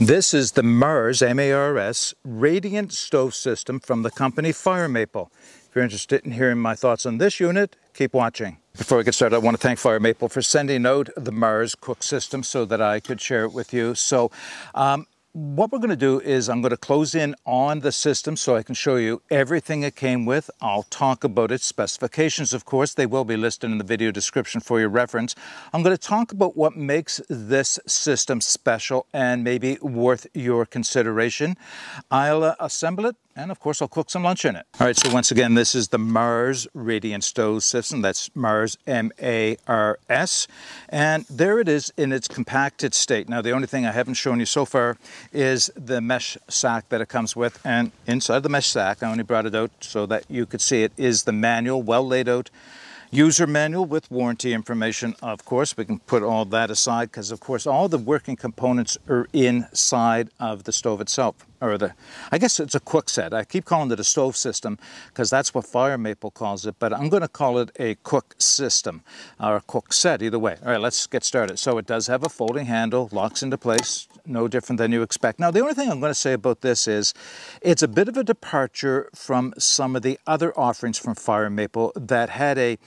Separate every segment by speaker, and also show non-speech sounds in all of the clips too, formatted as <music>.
Speaker 1: This is the MARS, M-A-R-S, radiant stove system from the company Fire Maple. If you're interested in hearing my thoughts on this unit, keep watching. Before we get started, I want to thank Fire Maple for sending out the MARS cook system so that I could share it with you. So um, what we're going to do is I'm going to close in on the system so I can show you everything it came with. I'll talk about its specifications, of course. They will be listed in the video description for your reference. I'm going to talk about what makes this system special and maybe worth your consideration. I'll uh, assemble it and of course, I'll cook some lunch in it. All right, so once again, this is the Mars Radiant Stove System. That's Mars, M-A-R-S. And there it is in its compacted state. Now, the only thing I haven't shown you so far is the mesh sack that it comes with. And inside the mesh sack, I only brought it out so that you could see it, is the manual, well laid out user manual with warranty information. Of course, we can put all that aside because, of course, all the working components are inside of the stove itself. Or the, I guess it's a cook set. I keep calling it a stove system because that's what Fire Maple calls it, but I'm going to call it a cook system or a cook set, either way. All right, let's get started. So it does have a folding handle, locks into place, no different than you expect. Now, the only thing I'm going to say about this is it's a bit of a departure from some of the other offerings from Fire Maple that had a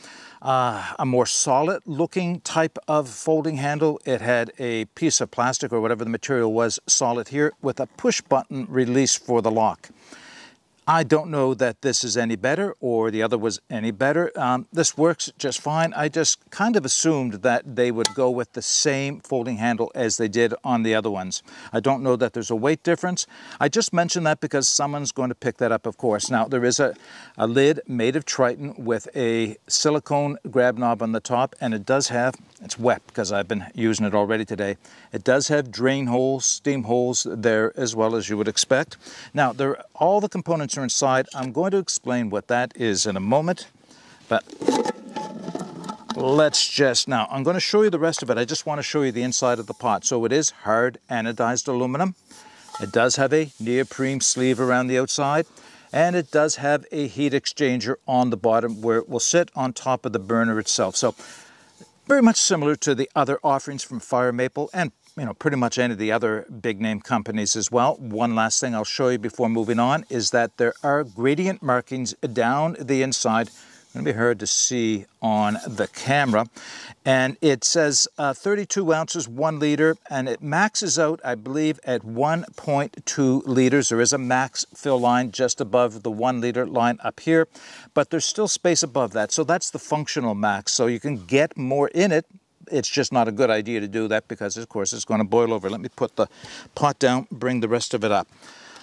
Speaker 1: uh, a more solid looking type of folding handle. It had a piece of plastic or whatever the material was solid here with a push button release for the lock. I don't know that this is any better or the other was any better. Um, this works just fine. I just kind of assumed that they would go with the same folding handle as they did on the other ones. I don't know that there's a weight difference. I just mentioned that because someone's going to pick that up, of course. Now, there is a, a lid made of Tritan with a silicone grab knob on the top, and it does have, it's wet because I've been using it already today. It does have drain holes, steam holes there as well as you would expect. Now, there, all the components inside. I'm going to explain what that is in a moment, but let's just, now I'm going to show you the rest of it. I just want to show you the inside of the pot. So it is hard anodized aluminum. It does have a neoprene sleeve around the outside and it does have a heat exchanger on the bottom where it will sit on top of the burner itself. So very much similar to the other offerings from Fire Maple and you know, pretty much any of the other big name companies as well. One last thing I'll show you before moving on is that there are gradient markings down the inside. Going to be hard to see on the camera. And it says uh, 32 ounces, one liter, and it maxes out, I believe, at 1.2 liters. There is a max fill line just above the one liter line up here, but there's still space above that. So that's the functional max. So you can get more in it it's just not a good idea to do that because, of course, it's going to boil over. Let me put the pot down, bring the rest of it up.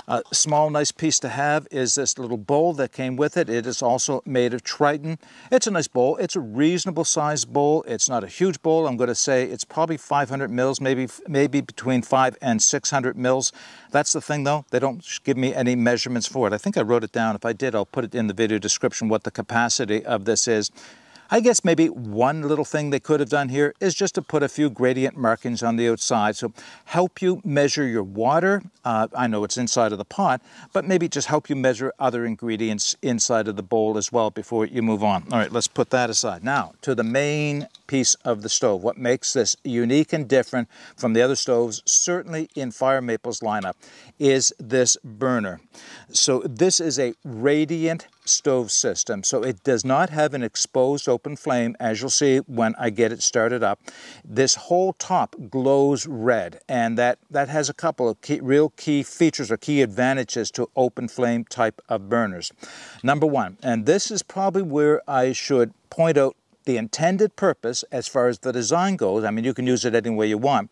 Speaker 1: A small, nice piece to have is this little bowl that came with it. It is also made of Tritan. It's a nice bowl. It's a reasonable sized bowl. It's not a huge bowl. I'm going to say it's probably 500 mils, maybe maybe between 5 and 600 mils. That's the thing, though. They don't give me any measurements for it. I think I wrote it down. If I did, I'll put it in the video description what the capacity of this is. I guess maybe one little thing they could have done here is just to put a few gradient markings on the outside. So help you measure your water. Uh, I know it's inside of the pot, but maybe just help you measure other ingredients inside of the bowl as well before you move on. All right, let's put that aside. Now to the main piece of the stove. What makes this unique and different from the other stoves, certainly in Fire Maple's lineup, is this burner. So this is a radiant stove system. So it does not have an exposed open flame, as you'll see when I get it started up. This whole top glows red, and that, that has a couple of key, real key features or key advantages to open flame type of burners. Number one, and this is probably where I should point out the intended purpose as far as the design goes. I mean, you can use it any way you want,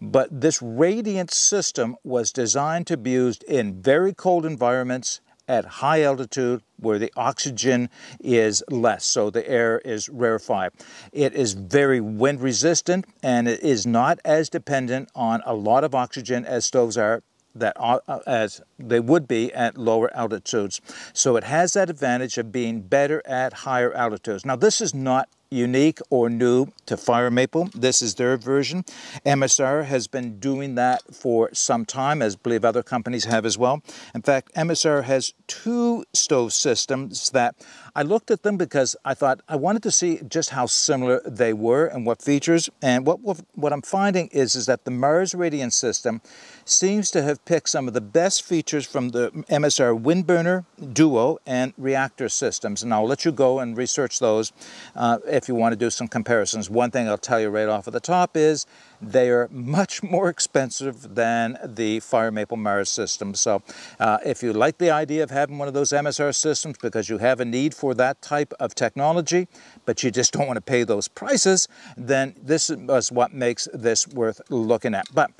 Speaker 1: but this radiant system was designed to be used in very cold environments at high altitude where the oxygen is less, so the air is rarefied. It is very wind resistant and it is not as dependent on a lot of oxygen as stoves are that uh, as they would be at lower altitudes. So it has that advantage of being better at higher altitudes. Now this is not unique or new to Fire Maple. This is their version. MSR has been doing that for some time, as I believe other companies have as well. In fact, MSR has two stove systems that I looked at them because I thought I wanted to see just how similar they were and what features. And what what I'm finding is is that the Mars Radiance system seems to have picked some of the best features from the MSR Windburner Duo and Reactor systems. And I'll let you go and research those uh, if you want to do some comparisons. One thing I'll tell you right off at the top is they are much more expensive than the Fire Maple Mars system. So uh, if you like the idea of having one of those MSR systems because you have a need for that type of technology, but you just don't want to pay those prices, then this is what makes this worth looking at. But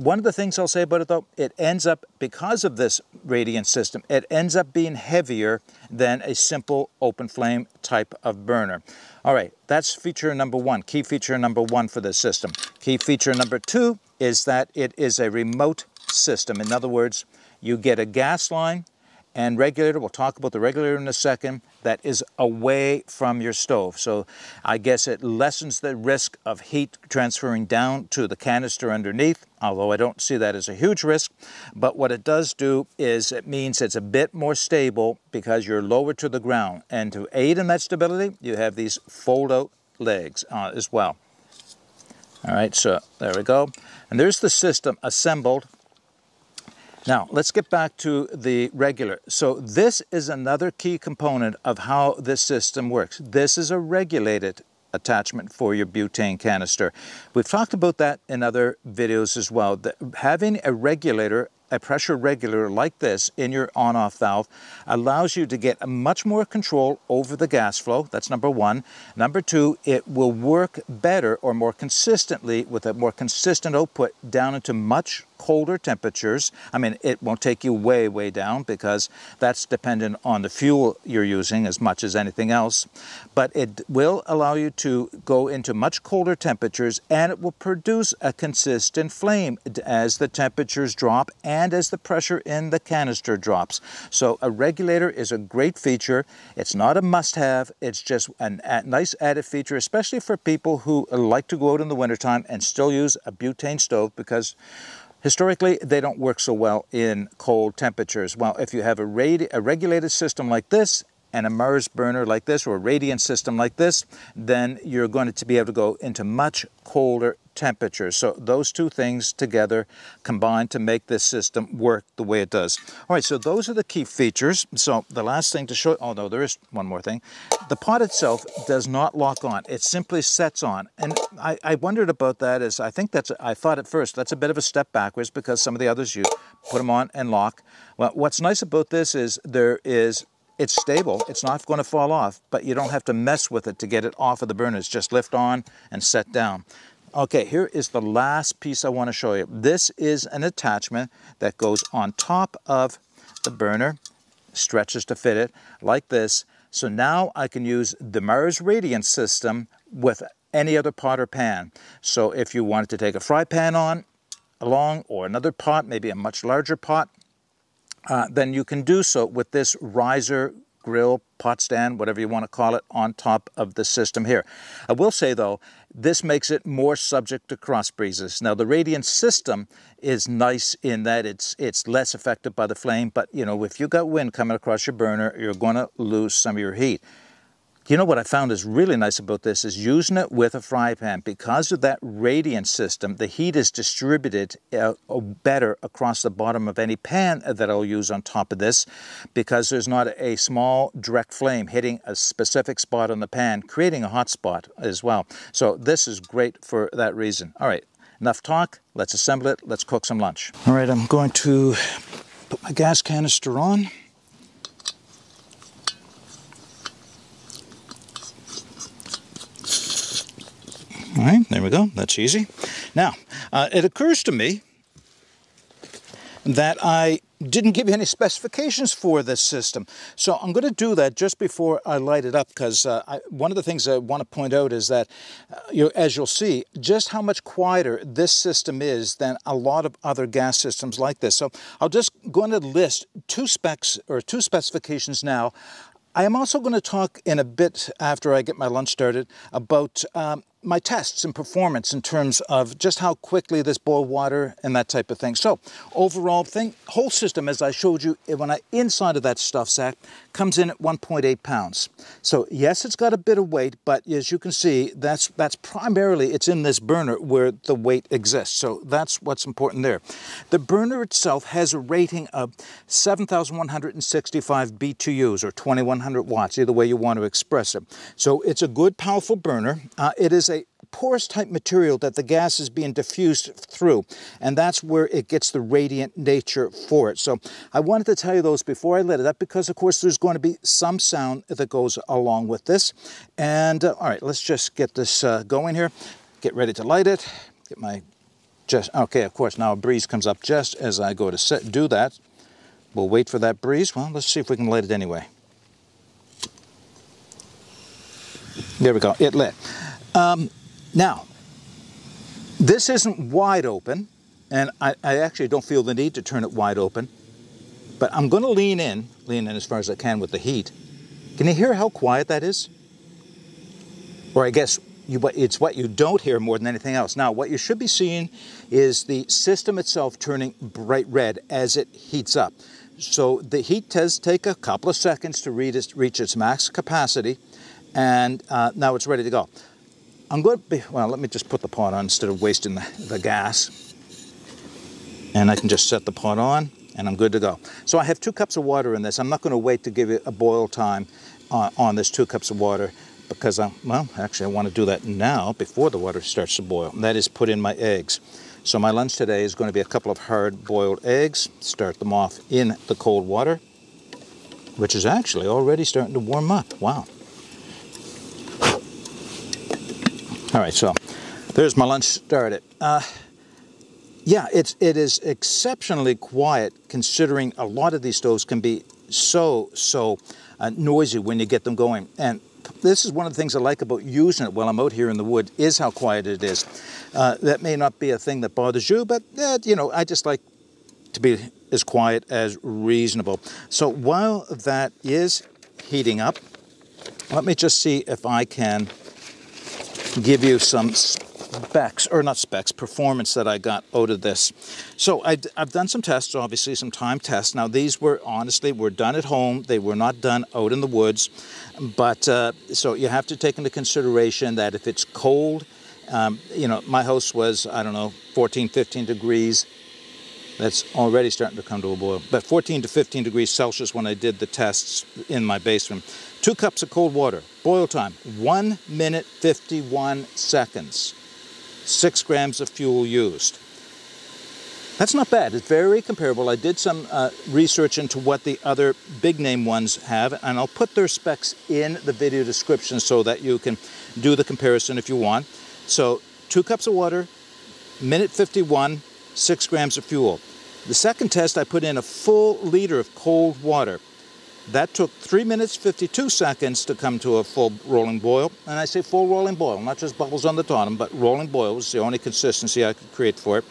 Speaker 1: one of the things I'll say about it though, it ends up, because of this radiant system, it ends up being heavier than a simple open flame type of burner. All right, that's feature number one, key feature number one for this system. Key feature number two is that it is a remote system. In other words, you get a gas line and regulator, we'll talk about the regulator in a second, that is away from your stove. So I guess it lessens the risk of heat transferring down to the canister underneath, although I don't see that as a huge risk. But what it does do is it means it's a bit more stable because you're lower to the ground. And to aid in that stability, you have these fold-out legs uh, as well. All right, so there we go. And there's the system assembled now, let's get back to the regular. So this is another key component of how this system works. This is a regulated attachment for your butane canister. We've talked about that in other videos as well. That having a regulator a pressure regulator like this in your on-off valve allows you to get much more control over the gas flow. That's number one. Number two, it will work better or more consistently with a more consistent output down into much colder temperatures. I mean, it won't take you way, way down because that's dependent on the fuel you're using as much as anything else. But it will allow you to go into much colder temperatures and it will produce a consistent flame as the temperatures drop and as the pressure in the canister drops. So a regulator is a great feature. It's not a must-have. It's just a nice added feature, especially for people who like to go out in the wintertime and still use a butane stove because Historically, they don't work so well in cold temperatures. Well, if you have a, a regulated system like this and a Mars burner like this or a radiant system like this, then you're going to be able to go into much colder temperatures. So those two things together combine to make this system work the way it does. All right, so those are the key features. So the last thing to show, oh no, there is one more thing. The pot itself does not lock on. It simply sets on. And I, I wondered about that as I think that's, I thought at first, that's a bit of a step backwards because some of the others you put them on and lock. Well, what's nice about this is there is it's stable. It's not going to fall off, but you don't have to mess with it to get it off of the burners. Just lift on and set down. Okay, here is the last piece I want to show you. This is an attachment that goes on top of the burner, stretches to fit it like this. So now I can use the Mars Radiant system with any other pot or pan. So if you wanted to take a fry pan on along or another pot, maybe a much larger pot, uh, then you can do so with this riser grill, pot stand, whatever you want to call it, on top of the system here. I will say though, this makes it more subject to cross breezes. Now the Radiant system is nice in that it's it's less affected by the flame, but you know, if you got wind coming across your burner, you're going to lose some of your heat. You know what I found is really nice about this is using it with a fry pan. Because of that radiant system, the heat is distributed uh, better across the bottom of any pan that I'll use on top of this because there's not a small direct flame hitting a specific spot on the pan, creating a hot spot as well. So this is great for that reason. All right, enough talk. Let's assemble it. Let's cook some lunch. All right, I'm going to put my gas canister on. All right, there we go. That's easy. Now, uh, it occurs to me that I didn't give you any specifications for this system. So I'm going to do that just before I light it up because uh, one of the things I want to point out is that, uh, you as you'll see, just how much quieter this system is than a lot of other gas systems like this. So I'll just going to list two specs or two specifications now. I am also going to talk in a bit after I get my lunch started about um, my tests and performance in terms of just how quickly this boil water and that type of thing. So overall thing, whole system, as I showed you, when I inside of that stuff sack, comes in at 1.8 pounds. So yes, it's got a bit of weight, but as you can see, that's that's primarily it's in this burner where the weight exists. So that's what's important there. The burner itself has a rating of 7,165 BTUs or 2,100 watts, either way you want to express it. So it's a good, powerful burner. Uh, it is porous type material that the gas is being diffused through, and that's where it gets the radiant nature for it. So I wanted to tell you those before I lit it up because, of course, there's going to be some sound that goes along with this. And uh, all right, let's just get this uh, going here. Get ready to light it. Get my just okay. Of course, now a breeze comes up just as I go to set, do that. We'll wait for that breeze. Well, let's see if we can light it anyway. There we go. It lit. Um, now, this isn't wide open, and I, I, actually don't feel the need to turn it wide open, but I'm going to lean in, lean in as far as I can with the heat. Can you hear how quiet that is? Or I guess you, it's what you don't hear more than anything else. Now, what you should be seeing is the system itself turning bright red as it heats up. So the heat does take a couple of seconds to reach its max capacity, and uh, now it's ready to go. I'm going to be, well, let me just put the pot on instead of wasting the, the gas. And I can just set the pot on and I'm good to go. So I have two cups of water in this. I'm not going to wait to give it a boil time on, on this two cups of water because I'm, well, actually I want to do that now before the water starts to boil. And that is put in my eggs. So my lunch today is going to be a couple of hard boiled eggs. Start them off in the cold water, which is actually already starting to warm up. Wow. All right, so there's my lunch started. Uh, yeah, it's it is exceptionally quiet considering a lot of these stoves can be so so uh, noisy when you get them going. And this is one of the things I like about using it while I'm out here in the wood is how quiet it is. Uh, that may not be a thing that bothers you, but uh, you know I just like to be as quiet as reasonable. So while that is heating up, let me just see if I can give you some specs, or not specs, performance that I got out of this. So I, have done some tests, obviously some time tests. Now these were honestly were done at home. They were not done out in the woods. But uh, so you have to take into consideration that if it's cold, um, you know, my house was, I don't know, 14, 15 degrees. That's already starting to come to a boil. But 14 to 15 degrees Celsius when I did the tests in my basement. Two cups of cold water. Boil time, 1 minute 51 seconds. 6 grams of fuel used. That's not bad. It's very comparable. I did some uh, research into what the other big name ones have, and I'll put their specs in the video description so that you can do the comparison if you want. So, two cups of water, minute 51, 6 grams of fuel. The second test, I put in a full liter of cold water. That took 3 minutes 52 seconds to come to a full rolling boil. And I say full rolling boil, not just bubbles on the bottom, but rolling boil was the only consistency I could create for it.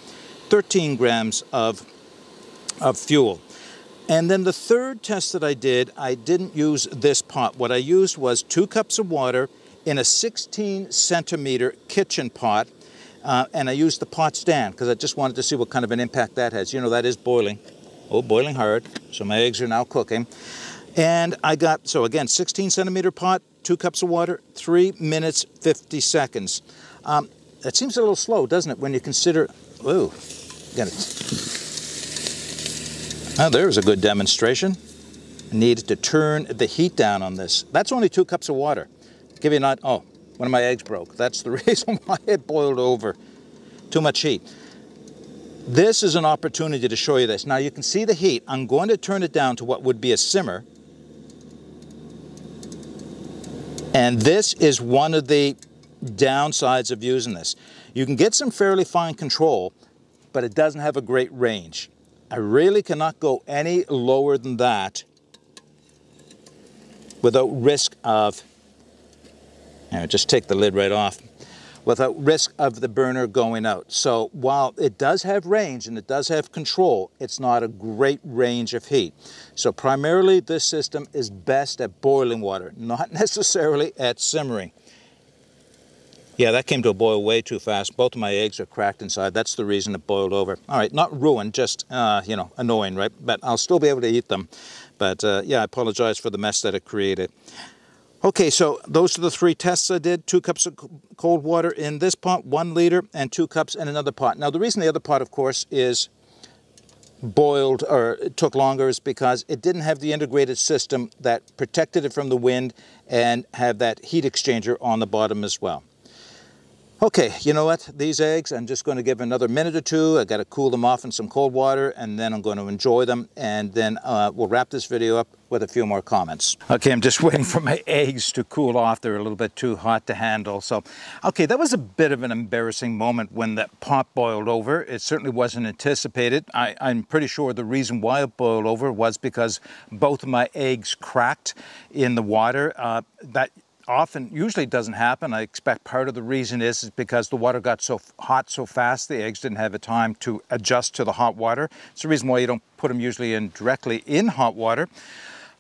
Speaker 1: 13 grams of, of fuel. And then the third test that I did, I didn't use this pot. What I used was two cups of water in a 16 centimeter kitchen pot. Uh, and I used the pot stand because I just wanted to see what kind of an impact that has. You know, that is boiling. Oh, boiling hard. So my eggs are now cooking. And I got, so again, 16 centimeter pot, two cups of water, three minutes, 50 seconds. Um, that seems a little slow, doesn't it, when you consider, ooh, got it. Now there's a good demonstration. Needed to turn the heat down on this. That's only two cups of water. Give you a nut, oh, one of my eggs broke. That's the <laughs> reason why it boiled over. Too much heat. This is an opportunity to show you this. Now you can see the heat. I'm going to turn it down to what would be a simmer. And this is one of the downsides of using this. You can get some fairly fine control, but it doesn't have a great range. I really cannot go any lower than that without risk of, you know, just take the lid right off, without risk of the burner going out. So while it does have range and it does have control, it's not a great range of heat. So primarily this system is best at boiling water, not <laughs> necessarily at simmering. Yeah, that came to a boil way too fast. Both of my eggs are cracked inside. That's the reason it boiled over. All right, not ruined, just, uh, you know, annoying, right? But I'll still be able to eat them. But uh, yeah, I apologize for the mess that it created. Okay, so those are the three tests I did. Two cups of cold water in this pot, one liter, and two cups in another pot. Now, the reason the other pot, of course, is boiled or took longer is because it didn't have the integrated system that protected it from the wind and have that heat exchanger on the bottom as well. Okay, you know what? These eggs, I'm just going to give another minute or two. I got to cool them off in some cold water, and then I'm going to enjoy them, and then uh, we'll wrap this video up with a few more comments. Okay, I'm just <laughs> waiting for my eggs to cool off. They're a little bit too hot to handle. So, okay, that was a bit of an embarrassing moment when that pot boiled over. It certainly wasn't anticipated. I, am pretty sure the reason why it boiled over was because both of my eggs cracked in the water. Uh, that often, usually doesn't happen. I expect part of the reason is, is because the water got so hot so fast, the eggs didn't have the time to adjust to the hot water. It's the reason why you don't put them usually in directly in hot water.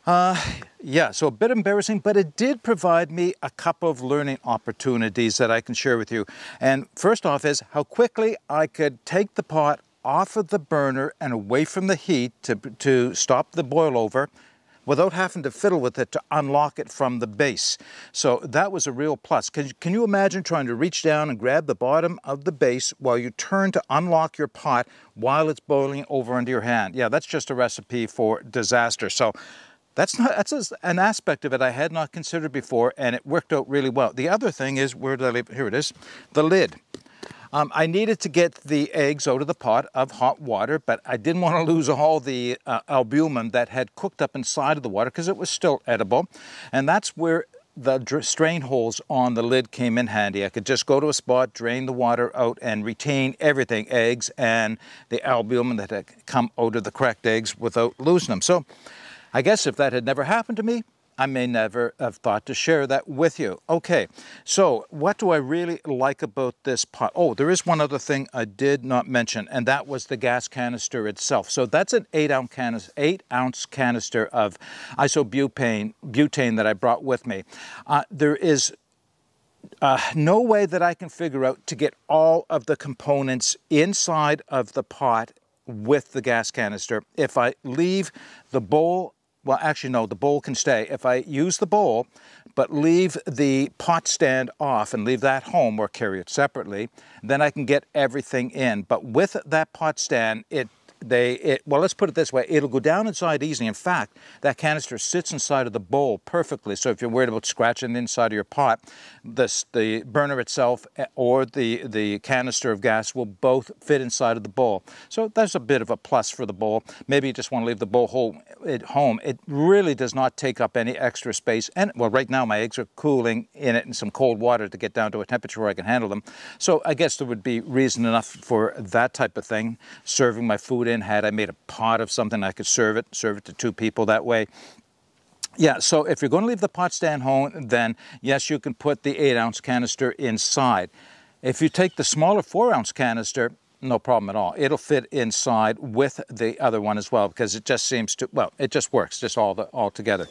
Speaker 1: Uh, yeah, so a bit embarrassing, but it did provide me a couple of learning opportunities that I can share with you. And first off is how quickly I could take the pot off of the burner and away from the heat to, to stop the boil over without having to fiddle with it to unlock it from the base. So that was a real plus. Can you, can you imagine trying to reach down and grab the bottom of the base while you turn to unlock your pot while it's boiling over into your hand? Yeah, that's just a recipe for disaster. So that's not that's an aspect of it I had not considered before, and it worked out really well. The other thing is where did I leave? Here it is, the lid. Um, I needed to get the eggs out of the pot of hot water, but I didn't want to lose all the uh, albumin that had cooked up inside of the water because it was still edible. And that's where the strain holes on the lid came in handy. I could just go to a spot, drain the water out, and retain everything eggs and the albumin that had come out of the cracked eggs without losing them. So I guess if that had never happened to me, I may never have thought to share that with you. Okay, so what do I really like about this pot? Oh, there is one other thing I did not mention, and that was the gas canister itself. So that's an eight ounce canister, eight ounce canister of isobutane butane that I brought with me. Uh, there is uh, no way that I can figure out to get all of the components inside of the pot with the gas canister. If I leave the bowl well, actually, no, the bowl can stay. If I use the bowl, but leave the pot stand off and leave that home or carry it separately, then I can get everything in. But with that pot stand, it they it, well let's put it this way. It'll go down inside easily in fact that canister sits inside of the bowl perfectly. So if you're worried about scratching the inside of your pot this the burner itself eh, or the the canister of gas will both fit inside of the bowl. So that's a bit of a plus for the bowl. Maybe you just want to leave the bowl home at home. It really does not take up any extra space. And well right now my eggs are cooling in it in some cold water to get down to a temperature where I can handle them. So I guess there would be reason enough for that type of thing serving my food in had I made a pot of something I could serve it, serve it to two people that way. Yeah, so if you're going to leave the pot stand home, then yes, you can put the eight ounce canister inside. If you take the smaller four ounce canister, no problem at all. It'll fit inside with the other one as well because it just seems to, well, it just works just all, the, all together.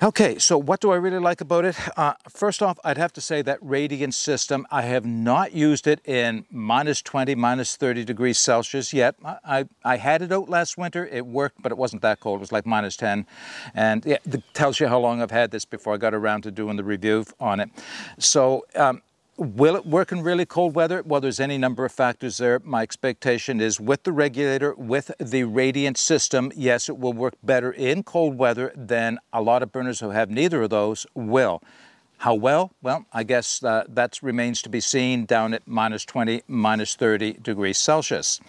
Speaker 1: Okay, so what do I really like about it? Uh, first off, I'd have to say that radiant system, I have not used it in minus 20, minus 30 degrees Celsius yet. I, I, had it out last winter. It worked, but it wasn't that cold. It was like minus 10. And it tells you how long I've had this before I got around to doing the review on it. So um, Will it work in really cold weather? Well, there's any number of factors there. My expectation is with the regulator, with the radiant system, yes, it will work better in cold weather than a lot of burners who have neither of those will. How well? Well, I guess uh, that remains to be seen down at minus 20, minus 30 degrees Celsius.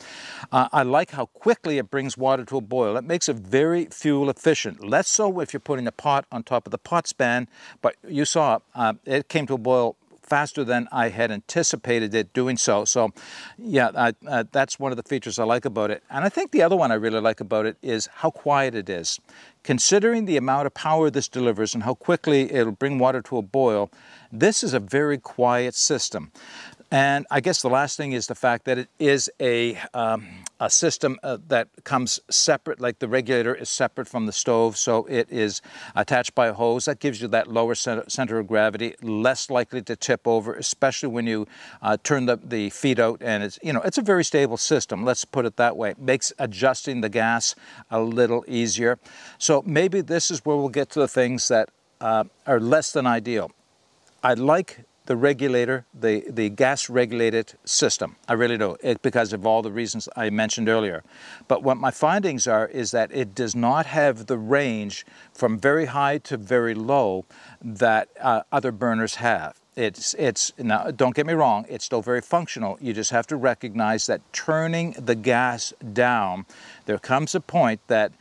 Speaker 1: Uh, I like how quickly it brings water to a boil. It makes it very fuel efficient. Less so if you're putting a pot on top of the pot span, but you saw uh, it came to a boil faster than I had anticipated it doing so. So, yeah, I, uh, that's one of the features I like about it. And I think the other one I really like about it is how quiet it is. Considering the amount of power this delivers and how quickly it'll bring water to a boil, this is a very quiet system. And I guess the last thing is the fact that it is a, um, a system uh, that comes separate, like the regulator is separate from the stove, so it is attached by a hose. That gives you that lower center, center of gravity, less likely to tip over, especially when you uh, turn the, the feet out. And it's, you know, it's a very stable system, let's put it that way. It makes adjusting the gas a little easier. So maybe this is where we'll get to the things that uh, are less than ideal. I like the regulator, the, the gas regulated system. I really do, it, because of all the reasons I mentioned earlier. But what my findings are is that it does not have the range from very high to very low that uh, other burners have. It's, it's, now don't get me wrong, it's still very functional. You just have to recognize that turning the gas down, there comes a point that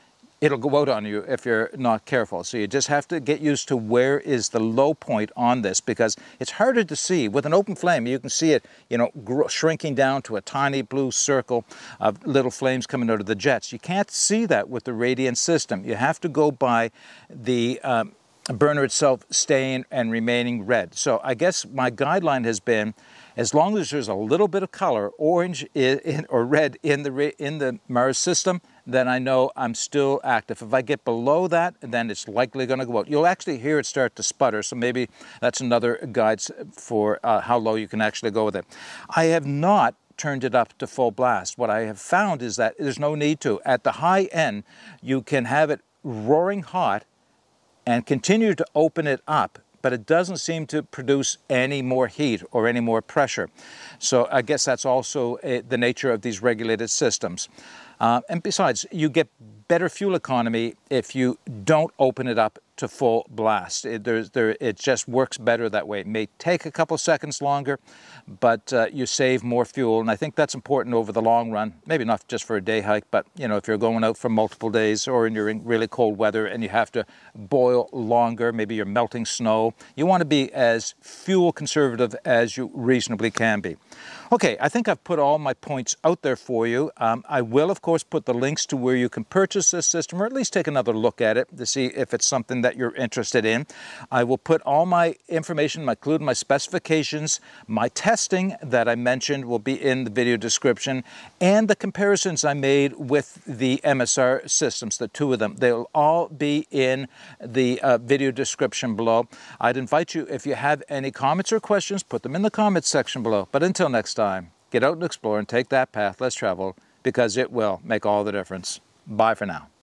Speaker 1: it'll go out on you if you're not careful. So you just have to get used to where is the low point on this because it's harder to see. With an open flame, you can see it, you know, shrinking down to a tiny blue circle of little flames coming out of the jets. You can't see that with the radiant system. You have to go by the um, burner itself staying and remaining red. So I guess my guideline has been as long as there's a little bit of color, orange in, or red in the, in the Mars system, then I know I'm still active. If I get below that, then it's likely going to go out. You'll actually hear it start to sputter, so maybe that's another guide for uh, how low you can actually go with it. I have not turned it up to full blast. What I have found is that there's no need to. At the high end, you can have it roaring hot and continue to open it up but it doesn't seem to produce any more heat or any more pressure. So I guess that's also a, the nature of these regulated systems. Uh, and besides, you get better fuel economy if you don't open it up to full blast. It, there, it just works better that way. It may take a couple seconds longer, but uh, you save more fuel, and I think that's important over the long run. Maybe not just for a day hike, but you know, if you're going out for multiple days or you're in really cold weather and you have to boil longer, maybe you're melting snow, you want to be as fuel conservative as you reasonably can be. Okay, I think I've put all my points out there for you. Um, I will, of course, put the links to where you can purchase this system or at least take another look at it to see if it's something that you're interested in. I will put all my information, my including my specifications, my testing that I mentioned will be in the video description, and the comparisons I made with the MSR systems, the two of them. They'll all be in the uh, video description below. I'd invite you, if you have any comments or questions, put them in the comments section below. But until next time, get out and explore and take that path less traveled because it will make all the difference. Bye for now.